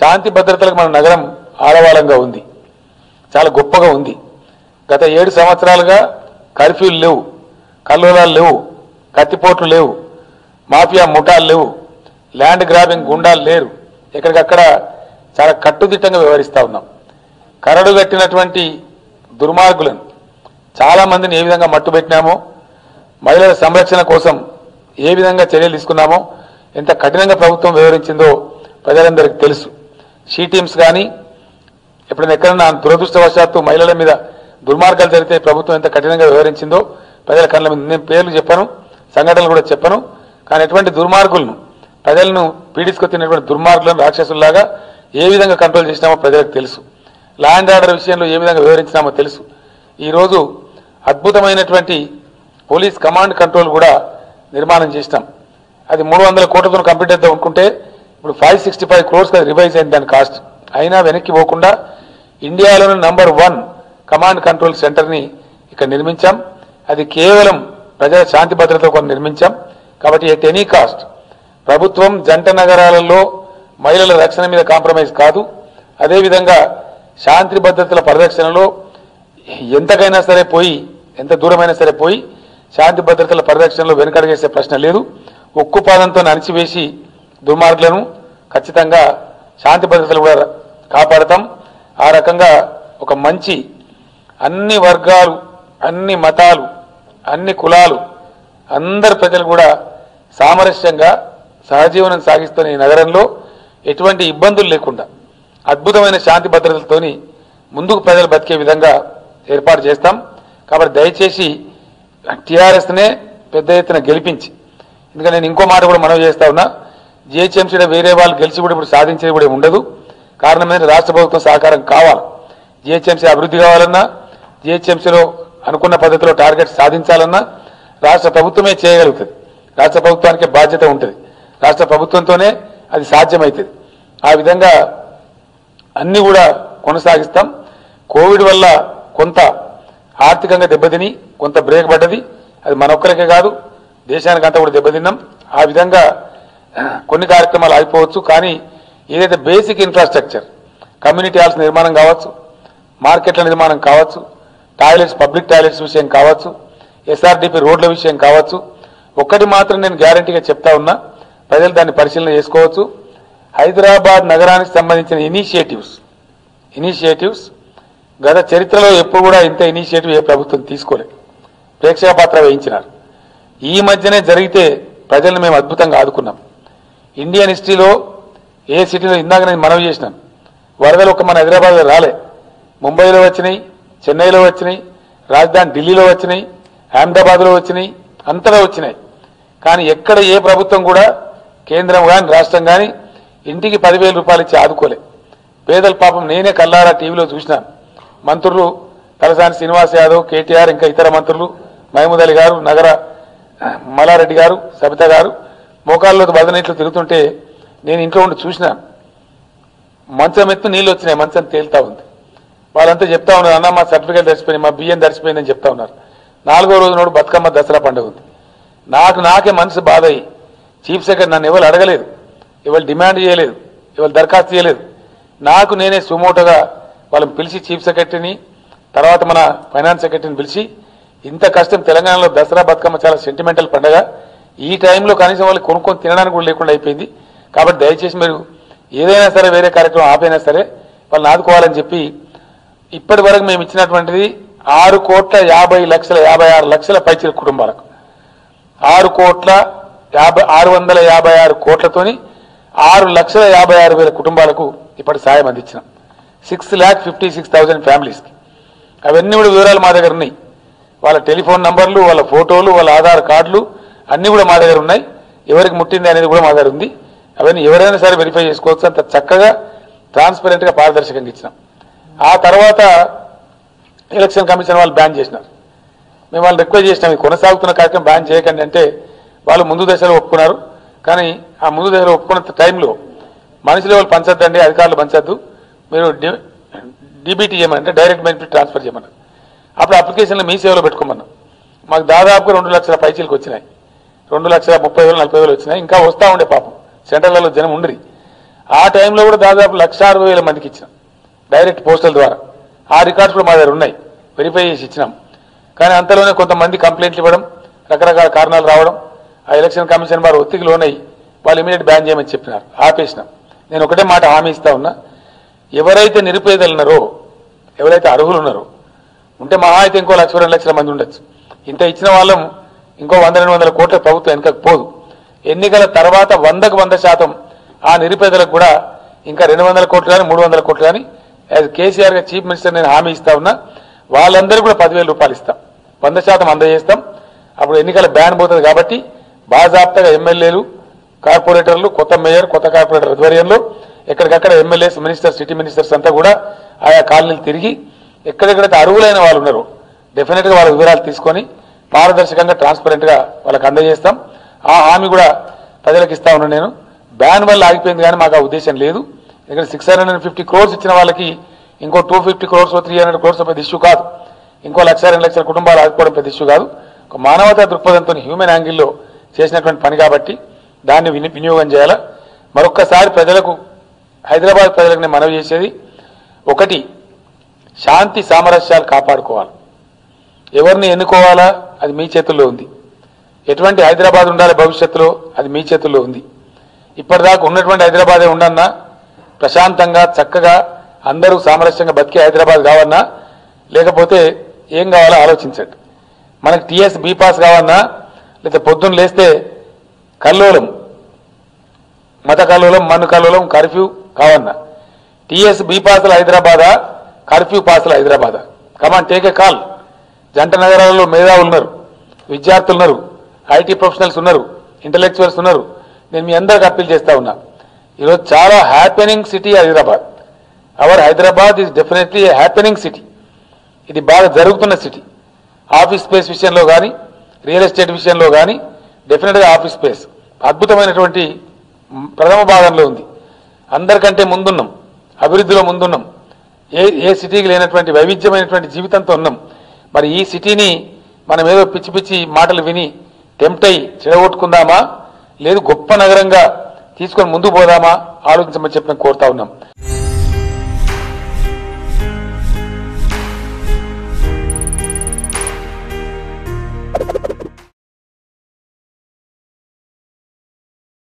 శాంతి భద్రతలకు మన నగరం ఆడవాళంగా ఉంది. చాలా గొప్పగా ఉంది. గత ఏడు సంవత్సరాలుగా కర్ఫ్యూలు లేవు. కల్లోలాలు లేవు. కత్తిపోట్లు లేవు. మాఫియా ముఠాలు లేవు. ల్యాండ్ గ్రాబింగ్ గుండాలు లేరు. ఎక్కడికక్కడ చాలా కట్టుదిట్టంగా వ్యవహరిస్తూ ఉన్నాం. కరడు కట్టినటువంటి దుర్మార్గులను చాలామందిని ఏ విధంగా మట్టుబెట్టినామో మహిళల సంరక్షణ కోసం ఏ విధంగా చర్యలు తీసుకున్నామో ఎంత కఠినంగా ప్రభుత్వం వ్యవహరించిందో ప్రజలందరికీ తెలుసు. షీ టీమ్స్ కానీ ఎప్పుడైనా ఎక్కడన్నా దురదృష్టవశాత్తు మహిళల మీద దుర్మార్గాలు జరిగితే ప్రభుత్వం ఎంత కఠినంగా వ్యవహరించిందో ప్రజల కళ్ళ మీద నేను పేర్లు చెప్పను సంఘటనలు కూడా చెప్పను. కానీ ఎటువంటి దుర్మార్గులను ప్రజలను పీడించుకు దుర్మార్గులను రాక్షసుల్లాగా ఏ విధంగా కంట్రోల్ చేసినామో ప్రజలకు తెలుసు. లా అండ్ ఆర్డర్ విషయంలో ఏ విధంగా వ్యవహరించినామో తెలుసు. ఈరోజు అద్భుతమైనటువంటి పోలీస్ కమాండ్ కంట్రోల్ కూడా నిర్మాణం చేసినాం. అది మూడు వందల కోట్లతో కంప్లీట్ అవుతాం అనుకుంటే ఇప్పుడు five sixty five crores revise అయింది దాని కాస్ట్ అయినా వెనక్కి పోకుండా ఇండియాలోని నంబర్ వన్ కమాండ్ కంట్రోల్ సెంటర్ని ఇక్కడ నిర్మించాం. అది కేవలం ప్రజల శాంతి భద్రత కోసం నిర్మించాం. కాబట్టి ఎట్ ఎనీ కాస్ట్ ప్రభుత్వం జంట నగరాలలో మహిళల రక్షణ మీద కాంప్రమైజ్ కాదు. అదేవిధంగా శాంతి భద్రతల పరిరక్షణలో ఎంతకైనా సరే పోయి ఎంత దూరమైనా సరే పోయి శాంతి భద్రతల పరిరక్షణలో వెనుకడగేసే ప్రశ్న లేదు. ఉక్కు పాదంతో అణిచివేసి దుర్మార్గులను ఖచ్చితంగా శాంతి భద్రతలు కూడా కాపాడతాం. ఆ రకంగా ఒక మంచి అన్ని వర్గాలు అన్ని మతాలు అన్ని కులాలు అందరి ప్రజలు కూడా సామరస్యంగా సహజీవనం సాగిస్తున్న ఈ నగరంలో ఎటువంటి ఇబ్బందులు లేకుండా అద్భుతమైన శాంతి భద్రతలతోని ముందుకు ప్రజలు బతికే విధంగా ఏర్పాటు చేస్తాం. కాబట్టి దయచేసి టీఆర్ఎస్నే పెద్ద ఎత్తున గెలిపించి ఎందుకంటే నేను ఇంకో మాట కూడా మనవి చేస్తా ఉన్నా జిహెచ్ఎంసీలో వేరే వాళ్ళు గెలిచి కూడా ఇప్పుడు సాధించేది కూడా ఉండదు. కారణం ఏంటంటే రాష్ట్ర ప్రభుత్వం సహకారం కావాలి. జిహెచ్ఎంసీ అభివృద్ధి కావాలన్నా జిహెచ్ఎంసీలో అనుకున్న పద్ధతిలో టార్గెట్ సాధించాలన్నా రాష్ట్ర ప్రభుత్వమే చేయగలుగుతుంది. రాష్ట్ర ప్రభుత్వానికి బాధ్యత ఉంటుంది. రాష్ట్ర ప్రభుత్వంతోనే అది సాధ్యమవుతుంది ఆ విధంగా అన్ని కూడా కొనసాగిస్తాం. కోవిడ్ వల్ల కొంత ఆర్థికంగా దెబ్బతిని కొంత బ్రేక్ పడ్డది. అది మన ఒక్కరికే కాదు దేశానికంతా కూడా దెబ్బతిన్నాం. ఆ విధంగా కొన్ని కార్యక్రమాలు ఆగిపోవచ్చు కానీ ఏదైతే బేసిక్ ఇన్ఫ్రాస్ట్రక్చర్ కమ్యూనిటీ హాల్స్ నిర్మాణం కావచ్చు మార్కెట్ల నిర్మాణం కావచ్చు టాయిలెట్స్ పబ్లిక్ టాయిలెట్స్ విషయం కావచ్చు ఎస్ఆర్డిపి రోడ్ల విషయం కావచ్చు ఒక్కటి మాత్రం నేను గ్యారంటీగా చెప్తా ఉన్నా ప్రజలు దాన్ని పరిశీలన చేసుకోవచ్చు. హైదరాబాద్ నగరానికి సంబంధించిన ఇనిషియేటివ్స్ ఇనిషియేటివ్స్ గత చరిత్రలో ఎప్పుడు కూడా ఇంత ఇనిషియేటివ్ ఏ ప్రభుత్వం తీసుకోలేదు. ప్రేక్షక పాత్ర వహించినారు ఈ మధ్యనే జరిగితే ప్రజలను మేము అద్భుతంగా ఆదుకున్నాం. ఇండియన్ హిస్టరీలో ఏ సిటీలో ఇందాక నేను మనవి చేసినాను. వరదలు ఒక మన హైదరాబాద్లో రాలే. ముంబైలో వచ్చినాయి చెన్నైలో వచ్చినాయి రాజధాని ఢిల్లీలో వచ్చినాయి అహ్మదాబాద్లో వచ్చినాయి అంతటా వచ్చినాయి. కానీ ఎక్కడ ఏ ప్రభుత్వం కూడా కేంద్రం కానీ రాష్ట్రం కానీ ఇంటికి పదివేల రూపాయలు ఇచ్చి ఆదుకోలే. పేదల పాపం నేనే కల్లారా టీవీలో చూసినాను మంత్రులు తలసాని శ్రీనివాస్ యాదవ్ కేటీఆర్ ఇంకా ఇతర మంత్రులు మహమూద్ అలీ గారు నగర మల్లారెడ్డి గారు సబిత గారు మోకాళ్ళలో బదనీట్లు తిరుగుతుంటే నేను ఇంట్లో ఉండి చూసినాను మంచం ఎత్తు నీళ్ళు వచ్చినాయి మంచం తేలుతా ఉంది. వాళ్ళంతా చెప్తా ఉన్నారు అన్న మా సర్టిఫికేట్ తడిచిపోయింది మా బియ్యం తడిచిపోయిందని చెప్తా ఉన్నారు. నాలుగో రోజు నాడు బతుకమ్మ దసరా పండుగ ఉంది. నాకు నాకే మనసు బాధ అయ్యి చీఫ్ సెక్రటరీ నన్ను ఎవరు అడగలేదు ఎవరు డిమాండ్ చేయలేదు ఎవరు దరఖాస్తు చేయలేదు. నాకు నేనే సుమోటోగా వాళ్ళని పిలిచి చీఫ్ సెక్రటరీని తర్వాత మన ఫైనాన్స్ సెక్రటరీని పిలిచి ఇంత కష్టం తెలంగాణలో దసరా బతుకమ్మ చాలా సెంటిమెంటల్ పండగ. ఈ టైంలో కనీసం వాళ్ళు కొనుక్కొని తినడానికి కూడా లేకుండా అయిపోయింది. కాబట్టి దయచేసి మీరు ఏదైనా సరే వేరే కార్యక్రమం ఆపైనా సరే వాళ్ళని ఆదుకోవాలని చెప్పి ఇప్పటి వరకు మేము ఇచ్చినటువంటిది ఆరు కోట్ల యాభై లక్షల యాభై ఆరు లక్షల పైచిల కుటుంబాలకు. ఆరు కోట్ల యాభై ఆరు వందల యాభై ఆరు కోట్లతోని ఆరు లక్షల యాభై ఆరు వేల కుటుంబాలకు ఇప్పటి సాయం అందించినాం. Six lakh fifty six thousand ఫ్యామిలీస్కి అవన్నీ కూడా వివరాలు మా దగ్గర ఉన్నాయి. వాళ్ళ టెలిఫోన్ నంబర్లు వాళ్ళ ఫోటోలు వాళ్ళ ఆధార్ కార్డులు అన్నీ కూడా మా దగ్గర ఉన్నాయి. ఎవరికి ముట్టింది అనేది కూడా మా దగ్గర ఉంది. అవన్నీ ఎవరైనా సరే వెరిఫై చేసుకోవచ్చు. అంత చక్కగా ట్రాన్స్పరెంట్గా పారదర్శకంగా ఇచ్చినాం. ఆ తర్వాత ఎలక్షన్ కమిషన్ వాళ్ళు బ్యాన్ చేసినారు. మేము వాళ్ళు రిక్వెస్ట్ చేసినాం కొనసాగుతున్న కార్యక్రమం బ్యాన్ చేయకండి అంటే వాళ్ళు ముందు దశలో ఒప్పుకున్నారు. కానీ ఆ ముందు దశలో ఒప్పుకున్న టైంలో మనుషులు వాళ్ళు పంచొద్దండి అధికారులు పంచొద్దు. మీరు డిబిటీ చేయమంటే డైరెక్ట్ బెనిఫిట్ ట్రాన్స్ఫర్ చేయమన్నారు. అప్పుడు అప్లికేషన్లు మీ సేవలో పెట్టుకోమన్నాం మాకు దాదాపుగా రెండు లక్షల పైచీలకు వచ్చినాయి. రెండు లక్షల ముప్పై వేలు నలభై వేలు వచ్చినాయి. ఇంకా వస్తూ ఉండే పాపం. సెంటర్లలో జనం ఉండ్రి. ఆ టైంలో కూడా దాదాపు లక్ష అరవై వేల మందికి ఇచ్చినాం. డైరెక్ట్ పోస్టల్ ద్వారా. ఆ రికార్డ్స్ కూడా మా దగ్గర ఉన్నాయి. వెరిఫై చేసి ఇచ్చినాం. కానీ అంతలోనే కొంతమంది కంప్లైంట్లు ఇవ్వడం రకరకాల కారణాలు రావడం ఆ ఎలక్షన్ కమిషన్ వారు ఒత్తికి లోనై వాళ్ళు ఇమీడియట్ బ్యాన్ చేయమని చెప్పినారు. ఆపేసినాం. నేను ఒకటే మాట హామీ ఇస్తా ఉన్నా. ఎవరైతే నిరుపేదలు ఉన్నారో ఎవరైతే అర్హులు ఉన్నారో ఉంటే మహా అయితే ఇంకో లక్ష రెండు లక్షల మంది ఉండొచ్చు. ఇంత ఇచ్చిన వాళ్ళం ఇంకో వంద రెండు వందల కోట్ల ప్రభుత్వం వెనకకు పోదు. ఎన్నికల తర్వాత వందకు వంద శాతం ఆ నిరుపేదలకు కూడా ఇంకా రెండు వందల కోట్లు కానీ మూడు వందల కోట్లు కానీ యాజ్ కేసీఆర్ చీఫ్ మినిస్టర్ నేను హామీ ఇస్తా ఉన్నా వాళ్ళందరూ కూడా పదివేల రూపాయలు ఇస్తాం. వంద శాతం అందజేస్తాం. అప్పుడు ఎన్నికల బ్యాన్ పోతుంది కాబట్టి బాజాప్తగా ఎమ్మెల్యేలు కార్పొరేటర్లు కొత్త మేయర్ కొత్త కార్పొరేటర్ ఆధ్వర్యంలో ఎక్కడికక్కడ ఎమ్మెల్యేస్ మినిస్టర్స్ సిటీ మినిస్టర్స్ అంతా కూడా ఆయా కాలనీలు తిరిగి ఎక్కడెక్కడైతే అరువులైన వాళ్ళు ఉన్నారో డెఫినెట్గా వాళ్ళ వివరాలు తీసుకొని పారదర్శకంగా ట్రాన్స్పరెంట్గా వాళ్ళకి అందజేస్తాం. ఆ హామీ కూడా ప్రజలకు ఇస్తా ఉన్నాను నేను. బ్యాన్ వల్ల ఆగిపోయింది కానీ మాకు ఆ ఉద్దేశం లేదు. ఎందుకంటే six hundred and fifty crores ఇచ్చిన వాళ్ళకి ఇంకో two fifty crores three hundred crores పెద్ద ఇష్యూ కాదు. ఇంకో లక్ష రెండు లక్షల కుటుంబాలు ఆదుకోవడం పెద్ద ఇష్యూ కాదు. ఒక మానవతా దృక్పథంతో హ్యూమన్ యాంగిల్లో చేసినటువంటి పని కాబట్టి దాన్ని విని వినియోగం చేయాలా. మరొక్కసారి ప్రజలకు హైదరాబాద్ ప్రజలకు నేను మనవి చేసేది ఒకటి శాంతి సామరస్యాలు కాపాడుకోవాలి. ఎవరిని ఎన్నుకోవాలా? అది మీ చేతుల్లో ఉంది. ఎటువంటి హైదరాబాద్ ఉండాలి భవిష్యత్తులో? అది మీ చేతుల్లో ఉంది. ఇప్పటిదాకా ఉన్నటువంటి హైదరాబాదే ఉండన్నా ప్రశాంతంగా చక్కగా అందరూ సామరస్యంగా బతికే హైదరాబాద్ కావన్నా లేకపోతే ఏం కావాలో ఆలోచించండి. మనకు టీఎస్ బీపాస్ కావన్నా లేకపోతే పొద్దున్న లేస్తే కల్లోలం మత కల్లోలం మన్ను కల్లోలం కర్ఫ్యూ కావన్నా. టీఎస్ బీపాసుల హైదరాబాదా కర్ఫ్యూ పాసుల హైదరాబాదా. Come on take a call జంట నగరాలలో మేధావులు ఉన్నారు విద్యార్థులు ఉన్నారు ఐటీ ప్రొఫెషనల్స్ ఉన్నారు ఇంటలెక్చువల్స్ ఉన్నారు. నేను మీ అందరికి అప్పీల్ చేస్తా ఉన్నా. ఈరోజు చాలా happening city Hyderabad. Our Hyderabad is definitely happening city ఇది బాగా జరుగుతున్న సిటీ ఆఫీస్ స్పేస్ విషయంలో కానీ రియల్ ఎస్టేట్ విషయంలో కానీ డెఫినెట్గా ఆఫీస్ స్పేస్ అద్భుతమైనటువంటి ప్రథమ భాగంలో ఉంది. అందరికంటే ముందున్నాం. అభివృద్ధిలో ముందున్నాం. ఏ ఏ సిటీకి లేనటువంటి వైవిధ్యమైనటువంటి జీవితంతో ఉన్నాం. మరి ఈ సిటీని మనం ఏదో పిచ్చి పిచ్చి మాటలు విని టెంప్ట్ అయ్యి చెడగొట్టుకుందామా? లేదు గొప్ప నగరంగా తీసుకొని ముందుకు పోదామా? ఆలోచించమని చెప్పిన కోరుతా ఉన్నాం.